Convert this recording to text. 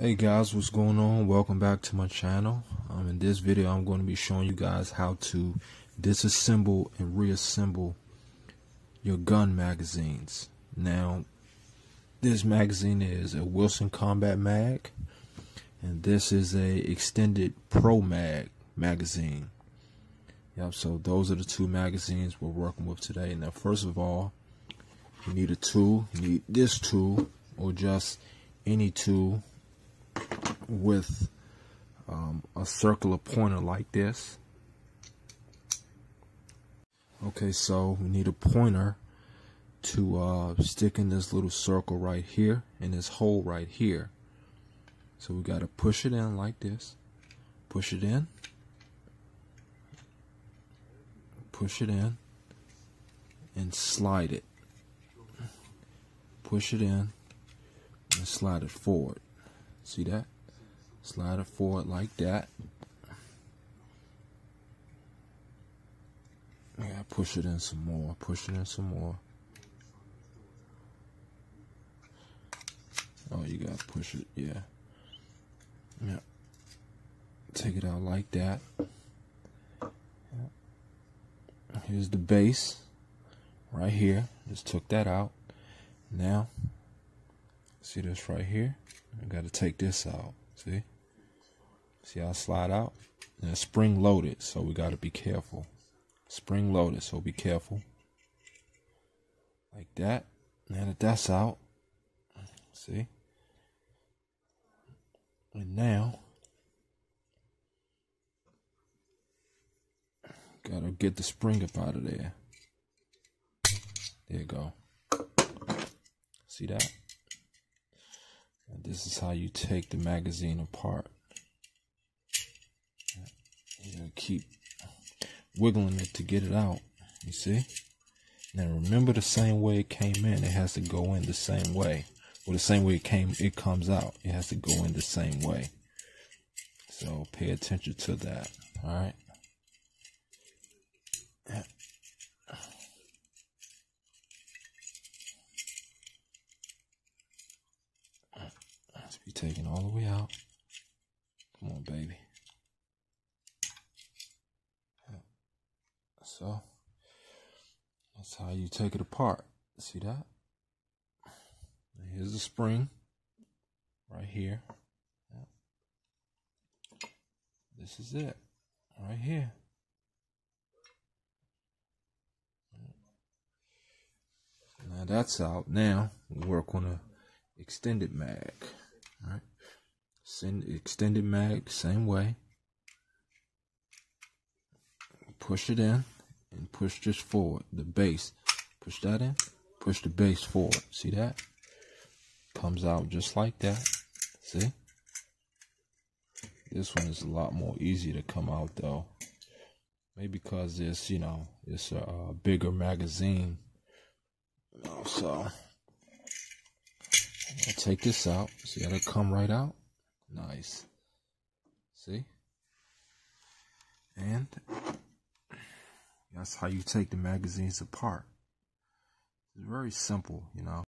Hey guys, what's going on? Welcome back to my channel. Um, in this video, I'm going to be showing you guys how to disassemble and reassemble your gun magazines. Now, this magazine is a Wilson Combat Mag, and this is a extended ProMag magazine. Yep, so those are the two magazines we're working with today. Now, first of all, you need a tool. You need this tool, or just any tool with um, a circular pointer like this. Okay, so we need a pointer to uh, stick in this little circle right here and this hole right here. So we got to push it in like this. Push it in. Push it in. And slide it. Push it in and slide it forward. See that? Slide it forward like that. Yeah, push it in some more. Push it in some more. Oh, you gotta push it, yeah. Yeah. Take it out like that. Here's the base right here. Just took that out. Now, see this right here? I gotta take this out. See? See how I slide out? And it's spring loaded, so we gotta be careful. Spring loaded, so be careful. Like that. Now that that's out, see? And now, gotta get the spring up out of there. There you go. See that? And this is how you take the magazine apart. Keep wiggling it to get it out. You see? Now remember the same way it came in, it has to go in the same way. Or the same way it came it comes out. It has to go in the same way. So pay attention to that. Alright. Let's be taken all the way out. Come on, baby. So that's how you take it apart. See that? Here's the spring right here. This is it right here. Now that's out. Now we work on a extended mag. All right. Send extended mag same way. Push it in and push this forward, the base. Push that in, push the base forward. See that? Comes out just like that. See? This one is a lot more easy to come out though. Maybe because it's, you know, it's a, a bigger magazine. so, I'll take this out. See how it come right out? Nice. See? And that's how you take the magazines apart. It's very simple, you know.